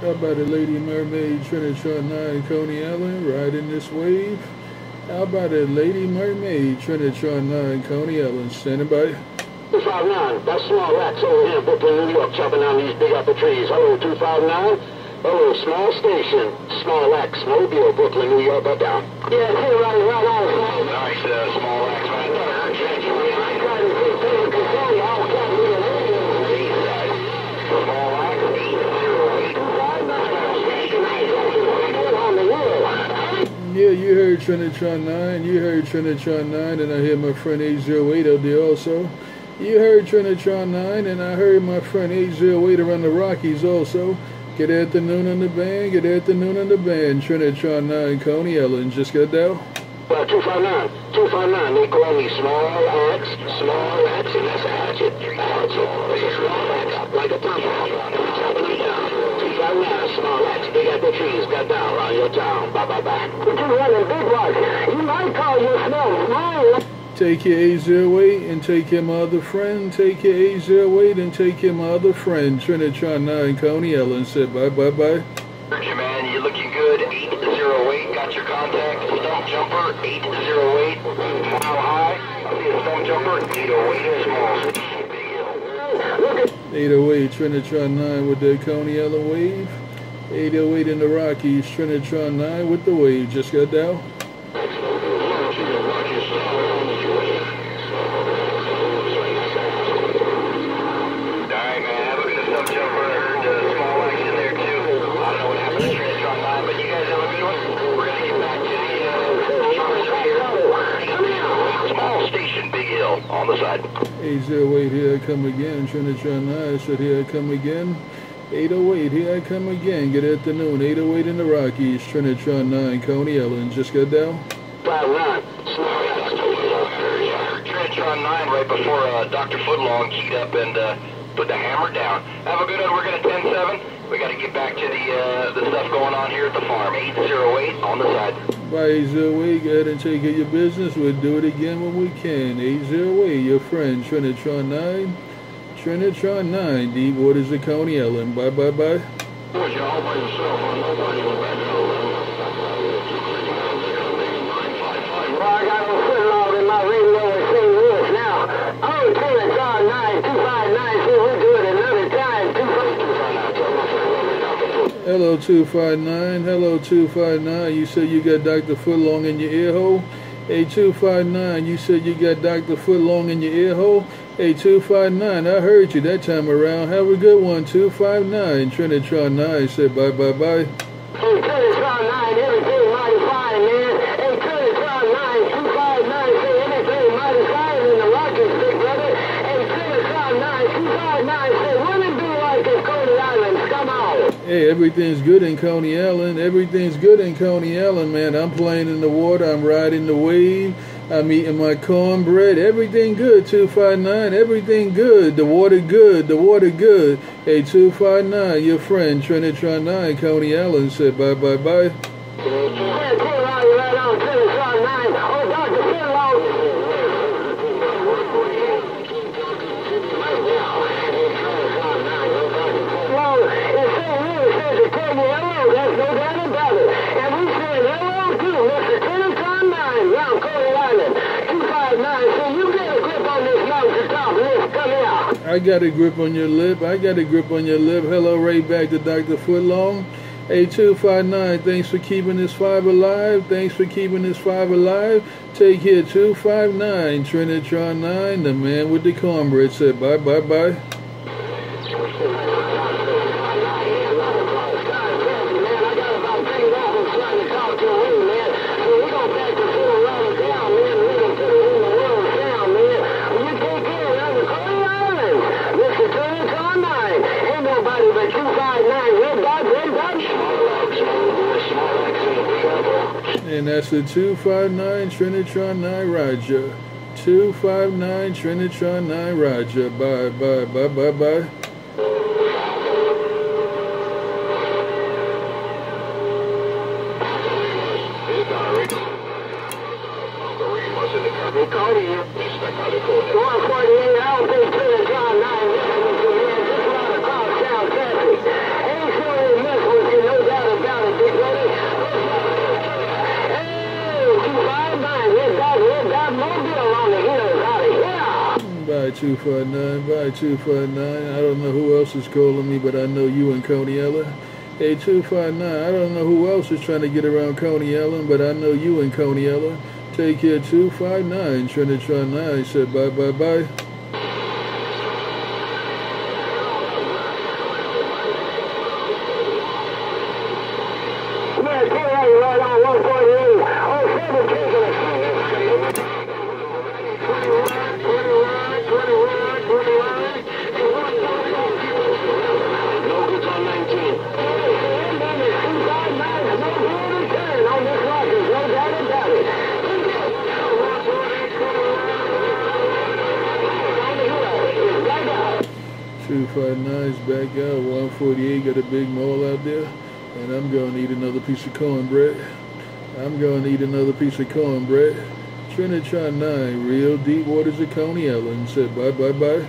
How about the Lady Mermaid Trinitron 9 Coney Island riding this wave? How about the Lady Mermaid Trinitron 9 Coney Island standing by? 259, that's Small Rex over here in Brooklyn, New York, chopping down these big apple trees. Hello, 259. Hello, small station, Small Axe, Mobile, Brooklyn, New York, up down. Yeah, see right, right on, Small Nice, uh, Small Axe, man. I'm trying to take total control, y'all can't do it. Small Axe, 808. Yeah, you heard Trinitron 9, you heard Trinitron 9, and I hear my friend 808 out there also. You heard Trinitron 9, and I heard my friend 808 around the Rockies also. Good afternoon on the band, good afternoon on the band. Trinitron 9, Coney Ellen, just got down. Well, 259, 259, they call me Small Axe, Small Axe, Take your 808 and take your other friend. Take your 808 and take your other friend. Trinitron 9, Coney Ellen said bye, bye, bye. Heard man. You're looking good. 808, got your contact. Stump jumper, 808, mile high. I see a stump jumper, 808 small. Look at 808 Trinitron 9 with the Coney Ellen wave. 808 in the Rockies, Trinitron 9 with the wave. Just got down. Alright, man. Have a good stump jumper. I heard uh, Small Axe in there, too. I don't know what happened to Trinitron 9, but you guys have a good one. We're going to get back to the uh, small station, Big Hill, on the side. 808, here I come again. Trinitron 9 said, here I come again. 808, here I come again. Good afternoon. 808 in the Rockies, Trinitron 9, Coney Ellen. Just got down. Five nine. Trinitron 9 right before uh, Dr. Footlong keyed up and uh, put the hammer down. Have a good one. We're going to 10-7. We got to get back to the uh, the stuff going on here at the farm. 808 on the side. By 808, go ahead and take care of your business. We'll do it again when we can. 808, your friend, Trinitron 9. Trinitron 9, Deep Waters of Coney Ellen. Bye, bye, bye. Was you all by yourself? Nobody Hello, 259. Hello, 259. You said you got Dr. Footlong in your ear hole? Hey, 259. You said you got Dr. Footlong in your ear hole? Hey, 259. I heard you that time around. Have a good one, 259. Trinitron 9 said bye, bye, bye. Hey, Trinitron 9, everything mighty fine, man. Hey, Trinitron 9, 259, say everything mighty fine in the Rockies, big brother. Hey, Trinitron 9, 259, say wouldn't be like if Coney Islands, come on. Hey, everything's good in Coney Island. Everything's good in Coney Island, man. I'm playing in the water. I'm riding the wave. I'm eating my cornbread. Everything good, 259. Everything good. The water good. The water good. Hey, 259, your friend, Trinitron 9, Coney Island said bye, bye, bye. I got a grip on your lip. I got a grip on your lip. Hello, right back to Dr. Footlong. Hey, 259, thanks for keeping this five alive. Thanks for keeping this five alive. Take care, 259, Trinitron 9, the man with the cornbread said bye, bye, bye. The 259 Trinitron 9 Roger. 259 Trinitron 9 Roger. Bye, bye, bye, bye, bye. Called you. 148, I 259, bye 259. I don't know who else is calling me, but I know you in Coney Ellen. Hey 259, I don't know who else is trying to get around Coney Ellen, but I know you and Coney Ellen. Take care 259, Trinitron 9 said bye bye bye. 259 is back out. 148 got a big mole out there. And I'm going to eat another piece of cornbread. I'm going to eat another piece of cornbread. Trinitron 9, real deep waters of Coney Island said bye bye bye.